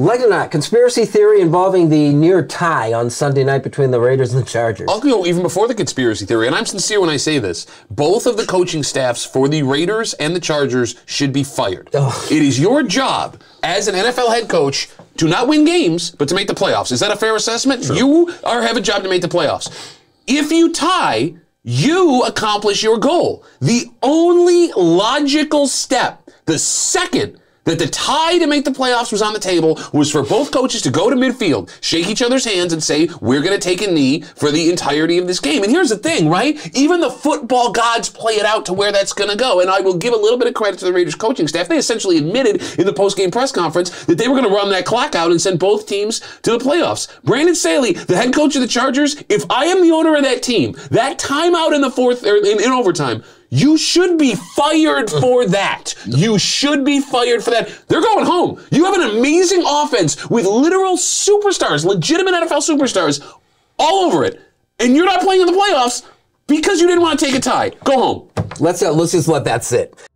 Like it or not, conspiracy theory involving the near tie on Sunday night between the Raiders and the Chargers. I'll go even before the conspiracy theory, and I'm sincere when I say this. Both of the coaching staffs for the Raiders and the Chargers should be fired. It is your job as an NFL head coach to not win games, but to make the playoffs. Is that a fair assessment? You are have a job to make the playoffs. If you tie, you accomplish your goal. The only logical step, the second that the tie to make the playoffs was on the table was for both coaches to go to midfield, shake each other's hands, and say, We're going to take a knee for the entirety of this game. And here's the thing, right? Even the football gods play it out to where that's going to go. And I will give a little bit of credit to the Raiders coaching staff. They essentially admitted in the post-game press conference that they were going to run that clock out and send both teams to the playoffs. Brandon Staley, the head coach of the Chargers, if I am the owner of that team, that timeout in the fourth, or in, in overtime, you should be fired for that. You should be fired for that. They're going home. You have an amazing offense with literal superstars, legitimate NFL superstars all over it. And you're not playing in the playoffs because you didn't want to take a tie. Go home. Let's uh, let's just let that sit.